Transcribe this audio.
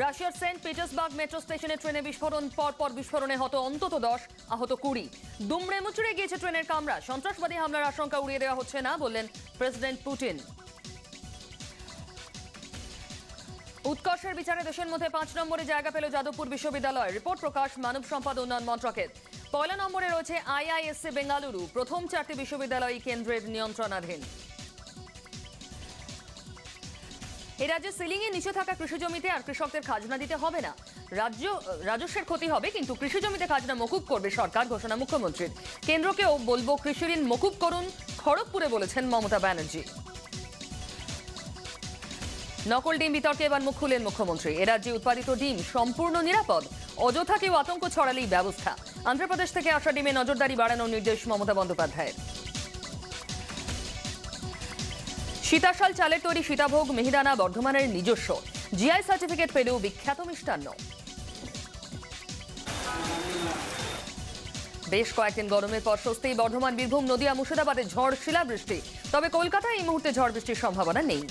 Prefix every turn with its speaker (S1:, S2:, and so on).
S1: রাশিয়ার Saint Petersburg metro স্টেশনে ট্রেনে বিস্ফোরণ পর পর বিস্ফোরণে হতো অন্তত দশ, আহত কুড়ি। দুমড়ে মুচড়ে গিয়েছে ট্রেনের কামরা। সন্ত্রাসবাদী হামলার আশঙ্কা উড়িয়ে দেওয়া হচ্ছে না, বললেন প্রেসিডেন্ট পুটিন উৎকর্ষের বিচারে দেশের মধ্যে পাঁচ নম্বরে জায়গা পেল যাদবপুর বিশ্ববিদ্যালয়। রিপোর্ট প্রকাশ মানব সম্পদ উন্নয়ন মন্ত্রকের। পয়লা নম্বরে রয়েছে আইআইএসসি বেঙ্গালুরু, প্রথম চারটি বিশ্ববিদ্যালয় কেন্দ্রের নিয়ন্ত্রণাধীন। রাজ্যে সিলিং এর নিচে থাকা কৃষি জমিতে আর কৃষকদের খাজনা দিতে হবে না। রাজ্য, রাজস্বের ক্ষতি হবে, কিন্তু কৃষি জমিতে খাজনা মকুব করবে সরকার, ঘোষণা মুখ্যমন্ত্রীর। কেন্দ্রকেও বলব কৃষি ঋণ মকুব করুন, খড়গপুরে বলেছেন মমতা ব্যানার্জি। নকল ডিম বিতর্কে এবার মুখ খুলেন মুখ্যমন্ত্রী। এ রাজ্যে উৎপাদিত ডিম সম্পূর্ণ নিরাপদ অযথা কেউ আতঙ্ক ছড়ালেই ব্যবস্থা। অন্ধ্রপ্রদেশ থেকে আসা ডিমে নজরদারি বাড়ানোর নির্দেশ মমতা বন্দ্যোপাধ্যায়ের। সীতাশাল চালের তৈরি সীতাভোগ মেহিদানা বর্ধমানের নিজস্ব। জিআই সার্টিফিকেট পেলেও বিখ্যাত মিষ্টান্ন। বেশ কয়েকদিন গরমের পর স্বস্তি বর্ধমান, বীরভূম, নদীয়া, মুর্শিদাবাদে ঝড়, শিলাবৃষ্টি। তবে কলকাতায় এই মুহূর্তে ঝড় বৃষ্টির সম্ভাবনা নেই।